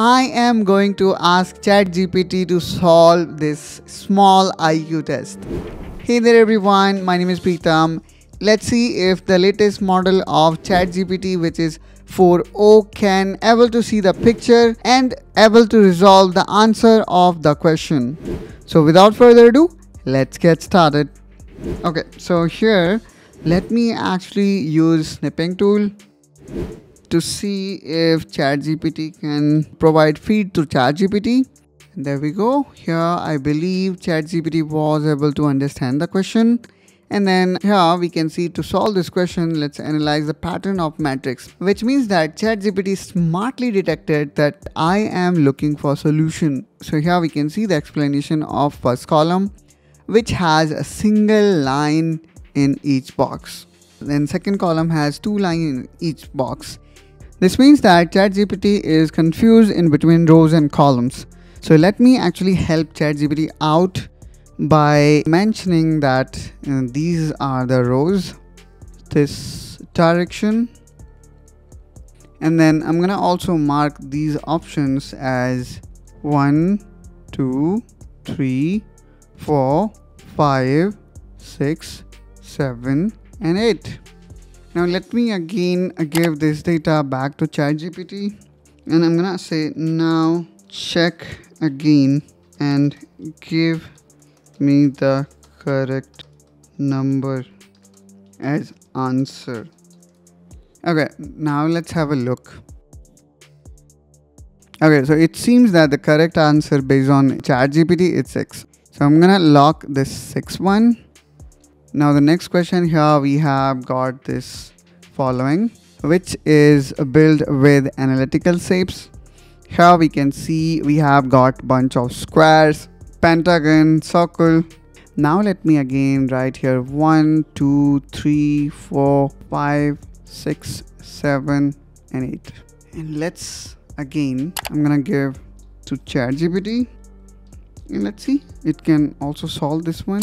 I am going to ask ChatGPT to solve this small IQ test. Hey there everyone, my name is Preetham. Let's see if the latest model of ChatGPT which is 4o can able to see the picture and able to resolve the answer of the question. So without further ado, let's get started. Okay, so here let me actually use snipping tool to see if ChatGPT can provide feed to ChatGPT. There we go. Here I believe ChatGPT was able to understand the question. And then here we can see to solve this question, let's analyze the pattern of matrix, which means that ChatGPT smartly detected that I am looking for solution. So here we can see the explanation of first column, which has a single line in each box. Then second column has two lines in each box. This means that ChatGPT is confused in between rows and columns. So let me actually help ChatGPT out by mentioning that uh, these are the rows, this direction, and then I'm gonna also mark these options as one, two, three, four, five, six, seven, and 8. Now let me again give this data back to ChatGPT and I'm gonna say now check again and give me the correct number as answer. Okay, now let's have a look. Okay, so it seems that the correct answer based on ChatGPT is 6. So I'm gonna lock this 6 one now the next question here we have got this following which is built with analytical shapes. Here we can see we have got bunch of squares, pentagon, circle. Now let me again write here 1, 2, 3, 4, 5, 6, 7 and 8. And let's again, I'm gonna give to ChatGPT and let's see, it can also solve this one.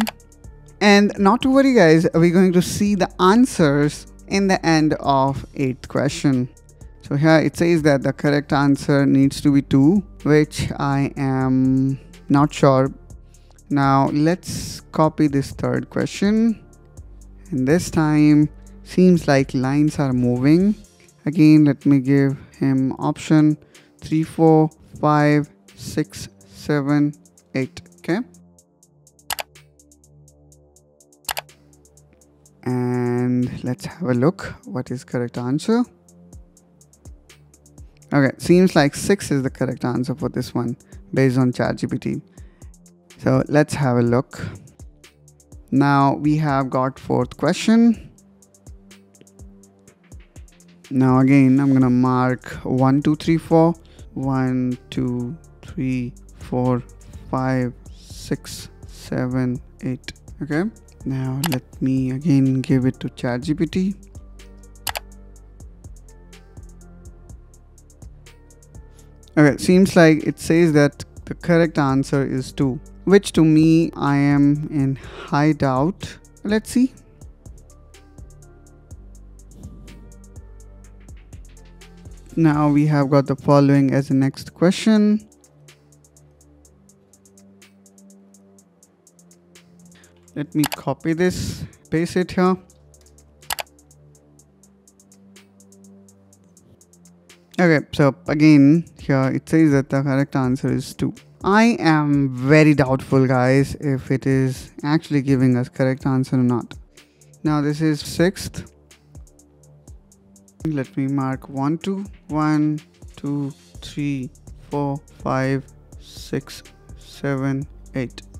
And not to worry guys, we're going to see the answers in the end of 8th question. So here it says that the correct answer needs to be 2, which I am not sure. Now let's copy this third question. And this time seems like lines are moving. Again, let me give him option 3, 4, 5, 6, 7, 8. Okay. And let's have a look. What is correct answer? Okay seems like 6 is the correct answer for this one based on ChatGPT. So let's have a look. Now we have got fourth question. Now again I'm gonna mark 1 2 3 4 1 2 3 4 5 6 7 8 okay now let me again give it to ChatGPT. Okay, seems like it says that the correct answer is 2, which to me I am in high doubt. Let's see. Now we have got the following as the next question. Let me copy this paste it here. Okay so again here it says that the correct answer is 2 I am very doubtful guys if it is actually giving us correct answer or not. Now this is sixth. Let me mark 1 2 1 2 3 4 5 6 7 8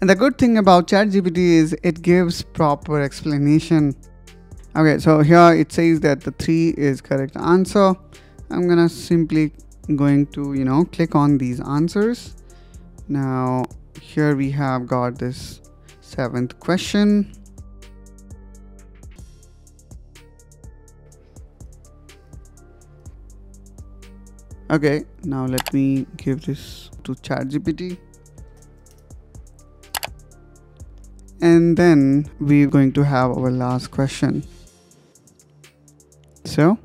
And the good thing about ChatGPT is it gives proper explanation. Okay, so here it says that the 3 is correct answer. I'm gonna simply going to, you know, click on these answers. Now, here we have got this seventh question. Okay, now let me give this to ChatGPT. And then we're going to have our last question So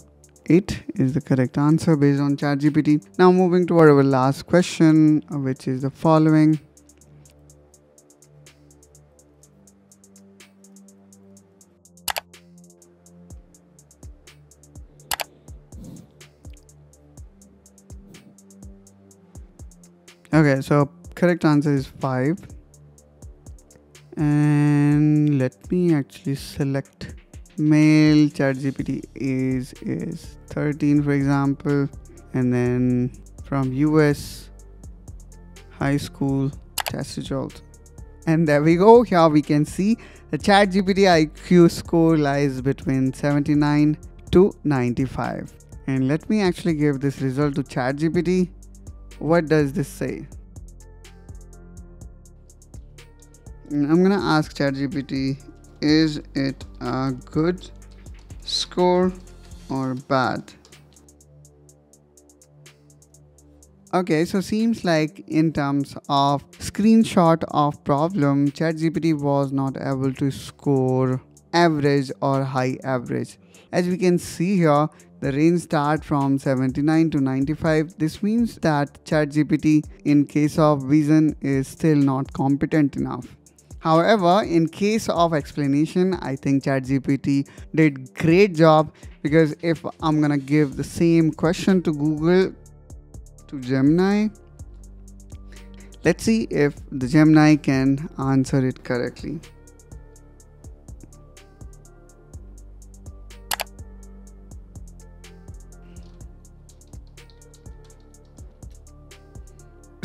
8 is the correct answer based on ChatGPT. Now moving to our last question, which is the following. Okay, so correct answer is 5. And let me actually select male chat gpt is is 13 for example. And then from us high school test result and there we go. Here we can see the chat gpt iq score lies between 79 to 95 and let me actually give this result to chat gpt what does this say Mm, i'm gonna ask ChatGPT is it a good score or bad? Okay, so seems like in terms of screenshot of problem, ChatGPT was not able to score average or high average. As we can see here, the range start from 79 to 95. This means that ChatGPT in case of vision is still not competent enough. However, in case of explanation, I think ChatGPT did great job because if I'm gonna give the same question to Google to Gemini, let's see if the Gemini can answer it correctly.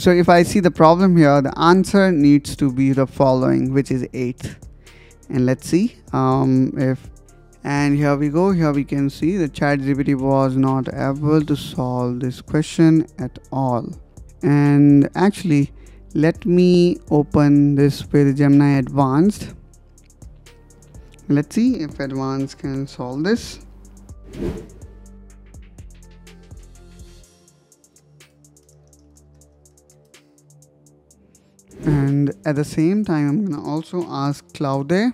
So if I see the problem here, the answer needs to be the following, which is 8. And let's see um, if, and here we go, here we can see the ChatGPT was not able to solve this question at all. And actually, let me open this with Gemini Advanced. Let's see if Advanced can solve this. At the same time I'm gonna also ask Claude.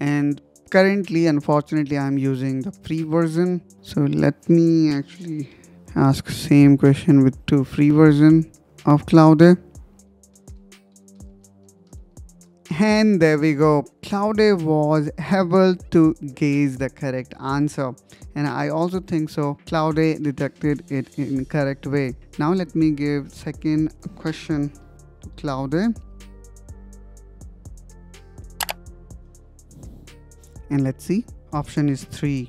And currently unfortunately I'm using the free version. So let me actually ask same question with two free version of Claude. And there we go. Claude was able to gauge the correct answer. And I also think so. Claude detected it in correct way. Now let me give second question Claude. And let's see, option is 3.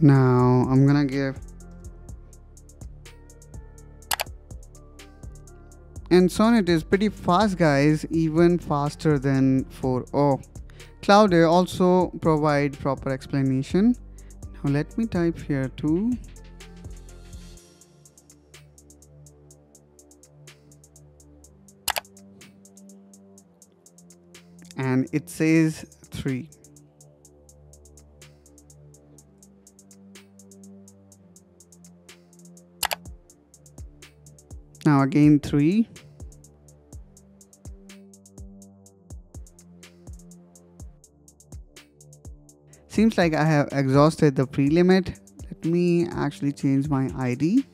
Now I'm gonna give and Sonnet is pretty fast guys even faster than 4o Claude also provide proper explanation now let me type here too and it says 3 now again 3 seems like I have exhausted the pre-limit. Let me actually change my ID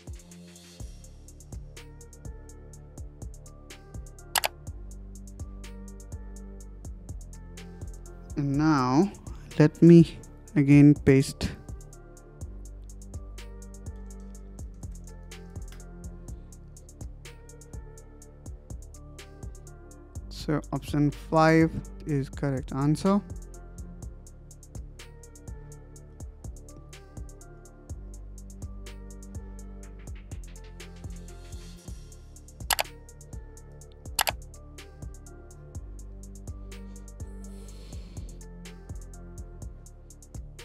and now let me again paste. So option 5 is correct answer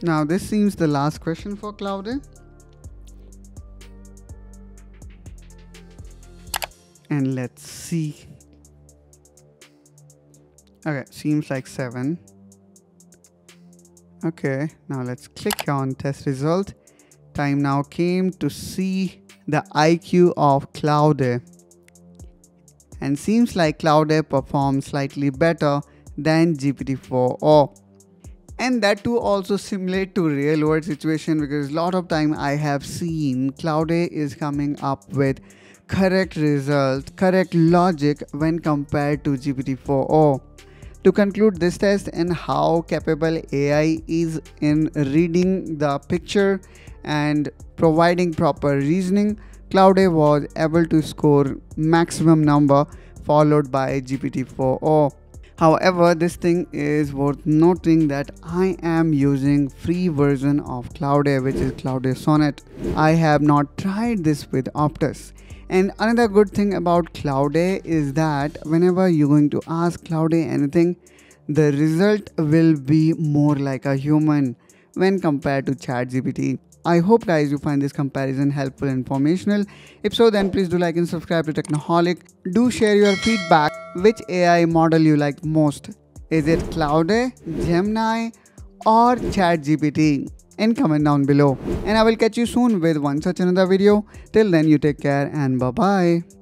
Now this seems the last question for Claude. And let's see. Okay, seems like 7. Okay, now let's click on test result. Time now came to see the IQ of Claude. And seems like Claude performs slightly better than GPT-4o and that too also simulate to real world situation because a lot of time i have seen Claude AI is coming up with correct result correct logic when compared to gpt-4o to conclude this test and how capable ai is in reading the picture and providing proper reasoning Claude AI was able to score maximum number followed by gpt-4o However, this thing is worth noting that I am using free version of Claude AI which is Cloudera Sonnet. I have not tried this with Opus. And another good thing about Claude AI is that whenever you're going to ask Claude AI anything, the result will be more like a human when compared to ChatGPT. I hope guys you find this comparison helpful and informational. If so then please do like and subscribe to Technoholic. Do share your feedback. Which AI model you like most? Is it Claude AI, Gemini or ChatGPT? And comment down below. And I will catch you soon with one such another video. Till then you take care and bye bye.